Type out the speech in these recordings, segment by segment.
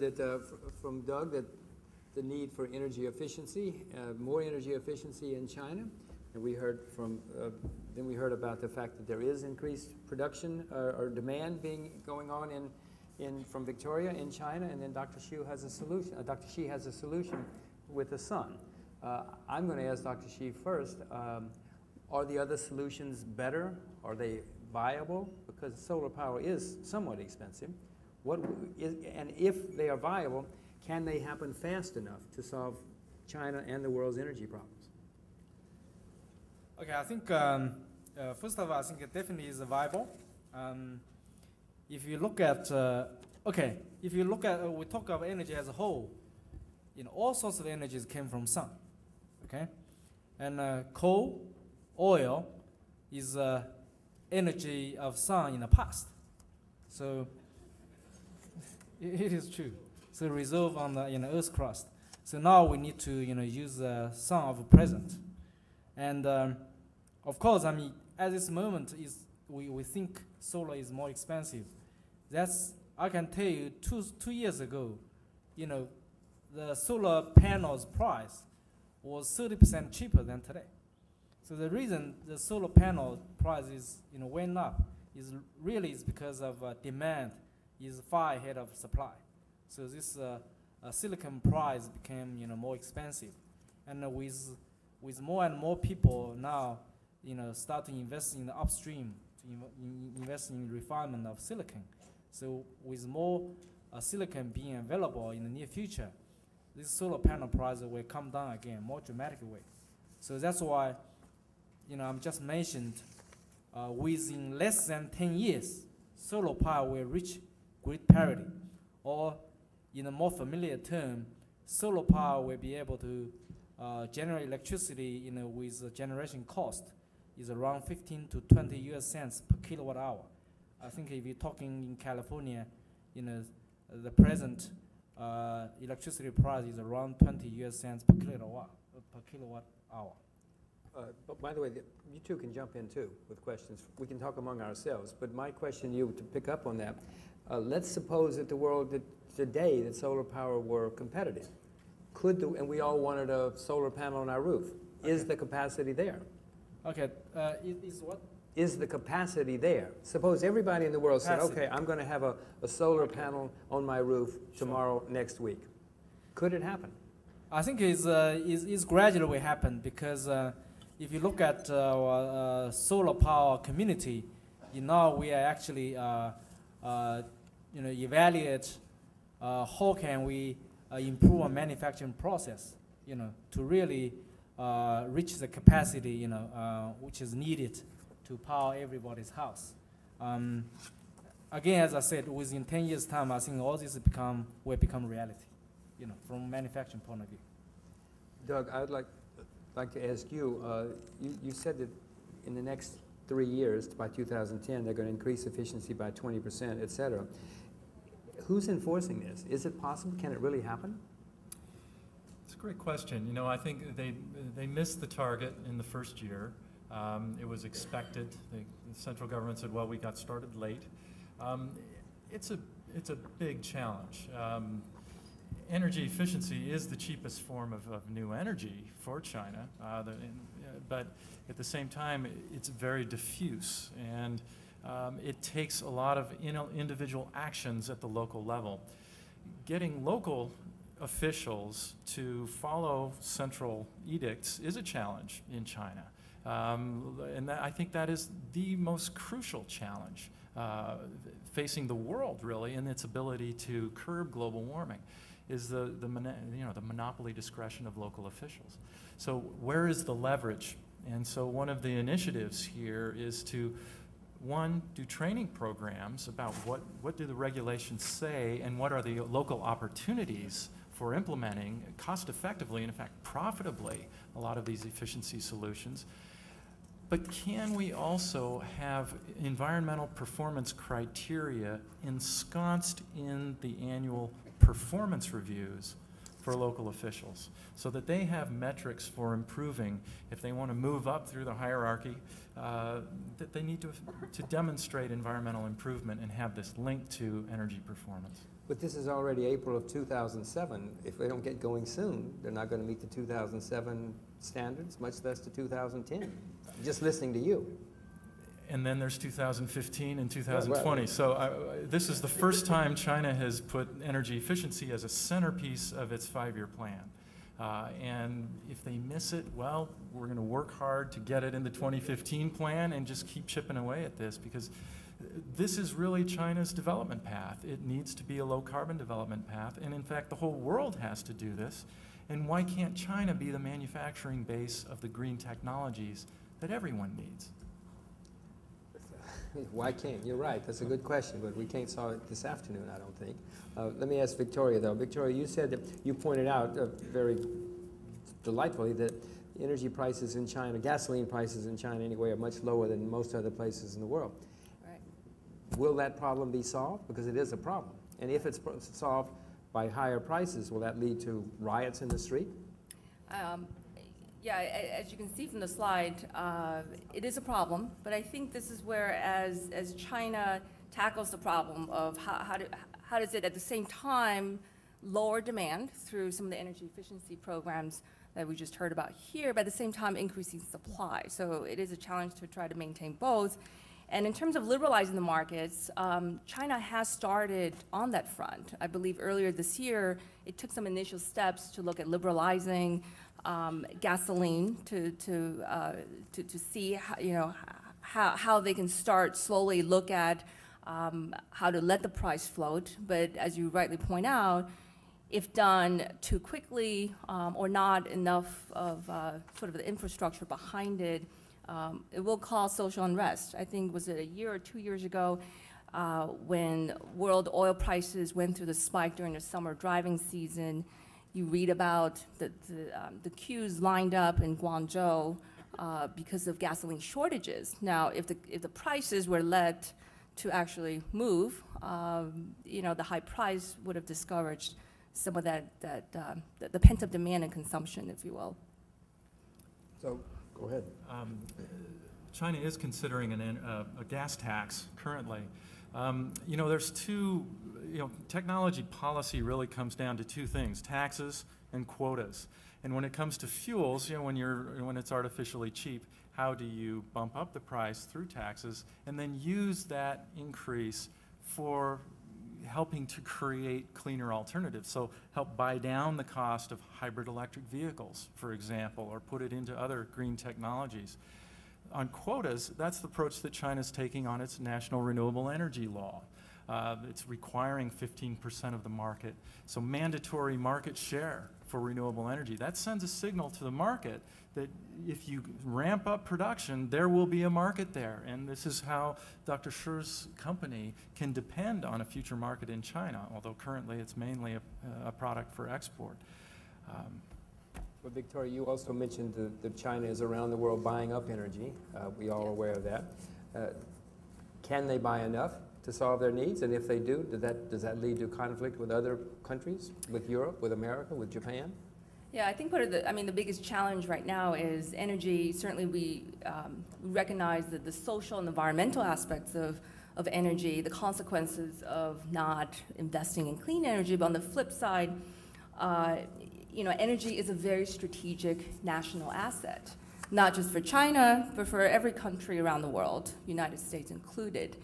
that, uh, from Doug, that the need for energy efficiency, uh, more energy efficiency in China. And we heard from, uh, then we heard about the fact that there is increased production uh, or demand being, going on in, in, from Victoria in China. And then Dr. Xu has a solution, uh, Dr. Shi has a solution with the sun. Uh, I'm going to ask Dr. Shi first, um, are the other solutions better? Are they viable? Because solar power is somewhat expensive. What and if they are viable, can they happen fast enough to solve China and the world's energy problems? Okay, I think um, uh, first of all, I think it definitely is viable. Um, if you look at, uh, okay, if you look at, uh, we talk about energy as a whole, you know, all sorts of energies came from sun, okay, and uh, coal, oil, is uh, energy of sun in the past, so it, is true. So reserve on the you know Earth's crust. So now we need to you know use the sun of the present. And um, of course, I mean, at this moment, is we, we think solar is more expensive. That's I can tell you two two years ago, you know, the solar panels price was thirty percent cheaper than today. So the reason the solar panel price is you know went up is really is because of uh, demand is far ahead of supply. So this uh, uh, silicon price became you know more expensive, and uh, with with more and more people now, you know, start to invest in the upstream, to in- invest in refinement of silicon. So with more uh, silicon being available in the near future, this solar panel price will come down again, more dramatic way. So that's why, you know, I'm just mentioned, uh, within less than 10 years, solar power will reach grid parity, or in a more familiar term, solar power will be able to uh, generate electricity you know, with a generation cost is around 15 to 20 US cents per kilowatt hour. I think if you're talking in California, you know, the present uh, electricity price is around 20 US cents per kilowatt, uh, per kilowatt hour. Uh, but by the way, the- you two can jump in too with questions. We can talk among ourselves. But my question to you, to pick up on that, uh, let's suppose that the world that today that solar power were competitive. Could the, and we all wanted a solar panel on our roof. Is the capacity there? Okay, uh, is, is what? Is the capacity there? Suppose everybody in the world said, okay, I'm going to have a, a solar panel on my roof tomorrow, next week. Could it happen? I think is uh, is is gradually happen because uh, if you look at uh, our uh, solar power community, you know we are actually uh, you know evaluate uh, how can we uh, improve our manufacturing process, you know, to really uh, reach the capacity, you know, uh, which is needed to power everybody's house. Um, again, as I said, within 10 years' time, I think all this become will become reality, you know, from manufacturing point of view. Doug, I'd like, like to ask you, uh, you, you said that in the next three years, by 2010, they're going to increase efficiency by 20%, et cetera. Who's enforcing this? Is it possible? Can it really happen? It's a great question. You know, I think they, they missed the target in the first year. Um, it was expected. The, the central government said, well, we got started late. Um, it's, a, it's a big challenge. Um, energy efficiency is the cheapest form of, of new energy for China, uh, the, but at the same time, it's very diffuse. And um, it takes a lot of in- individual actions at the local level. Getting local officials to follow central edicts is a challenge in China. Um, and that, I think that is the most crucial challenge uh, facing the world, really, in its ability to curb global warming, is the, the, you know, the monopoly discretion of local officials. So where is the leverage? And so one of the initiatives here is to one, do training programs about what, what do the regulations say and what are the local opportunities for implementing cost effectively and in fact profitably a lot of these efficiency solutions. But can we also have environmental performance criteria ensconced in the annual performance reviews for local officials so that they have metrics for improving if they want to move up through the hierarchy uh, that they need to, to demonstrate environmental improvement and have this link to energy performance. But this is already April of 2007. If they don't get going soon, they're not going to meet the 2007 standards, much less the 2010. Just listening to you. And then there's 2015 and 2020. So uh, this is the first time China has put energy efficiency as a centerpiece of its five-year plan. Uh, and if they miss it, well, we're going to work hard to get it in the 2015 plan and just keep chipping away at this because this is really China's development path. It needs to be a low carbon development path. And in fact, the whole world has to do this. And why can't China be the manufacturing base of the green technologies that everyone needs? Why can't? You're right. That's a good question, but we can't solve it this afternoon, I don't think. Uh, let me ask Victoria, though. Victoria, you said that you pointed out uh, very delightfully that energy prices in China, gasoline prices in China anyway, are much lower than most other places in the world. Right. Will that problem be solved? Because it is a problem. And if it's solved by higher prices, will that lead to riots in the street? Um, Yeah, as you can see from the slide, uh, it is a problem, but I think this is where as, as China tackles the problem of how, how do, how does it at the same time lower demand through some of the energy efficiency programs that we just heard about here, but at the same time increasing supply. So it is a challenge to try to maintain both. And in terms of liberalizing the markets, um, China has started on that front. I believe earlier this year, it took some initial steps to look at liberalizing um, gasoline to, to, uh, to, to see, how, you know, how, how they can start slowly look at um, how to let the price float. But as you rightly point out, if done too quickly um, or not enough of uh, sort of the infrastructure behind it, um, it will cause social unrest. I think, was it a year or two years ago, uh, when world oil prices went through the spike during the summer driving season, you read about the, the, um, the queues lined up in Guangzhou uh, because of gasoline shortages. Now, if the, if the prices were let to actually move, um, you know, the high price would have discouraged some of that, that, um, the- the pent-up demand and consumption, if you will. So, go ahead. Um, China is considering an, uh, a gas tax currently. Um, You know, there's two, you know, technology policy really comes down to two things, taxes and quotas. And when it comes to fuels, you know, when you're, when it's artificially cheap, how do you bump up the price through taxes and then use that increase for helping to create cleaner alternatives? So help buy down the cost of hybrid electric vehicles, for example, or put it into other green technologies on quotas, that's the approach that China's taking on its national renewable energy law. Uh, it's requiring 15% of the market. So mandatory market share for renewable energy. That sends a signal to the market that if you ramp up production, there will be a market there. And this is how Dr. Shi's company can depend on a future market in China, although currently it's mainly a, a product for export. Um, Well, Victoria, you also mentioned that- that China is around the world buying up energy. Uh, We all are aware of that. Uh, Can they buy enough to solve their needs? And if they do, does that, does that lead to conflict with other countries, with Europe, with America, with Japan? Yeah, I think part of the, I mean, the biggest challenge right now is energy. Certainly, we um, recognize that the social and environmental aspects of, of energy, the consequences of not investing in clean energy. But on the flip side, uh, you know, energy is a very strategic national asset, not just for China, but for every country around the world, United States included.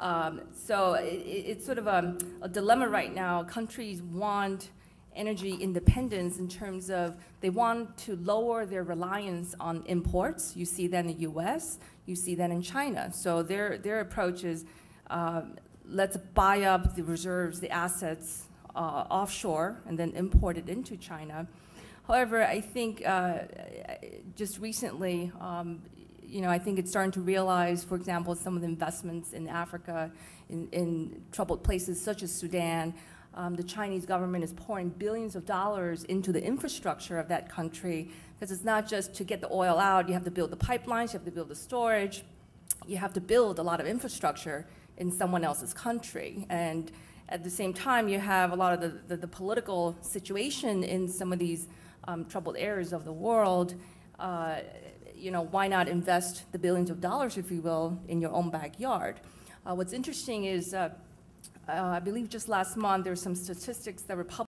Um, so it, it- it's sort of a, a dilemma right now. Countries want energy independence in terms of they want to lower their reliance on imports. You see that in the U.S., you see that in China. So their, their approach is um, let's buy up the reserves, the assets uh, offshore, and then import it into China. However, I think uh, just recently, um, you know, I think it's starting to realize, for example, some of the investments in Africa, in, in troubled places such as Sudan, um, the Chinese government is pouring billions of dollars into the infrastructure of that country because it's not just to get the oil out, you have to build the pipelines, you have to build the storage, you have to build a lot of infrastructure in someone else's country. And, at the same time, you have a lot of the, the, the political situation in some of these um, troubled areas of the world. Uh, you know, why not invest the billions of dollars, if you will, in your own backyard? Uh, what's interesting is, uh, uh, I believe just last month, there were some statistics that were published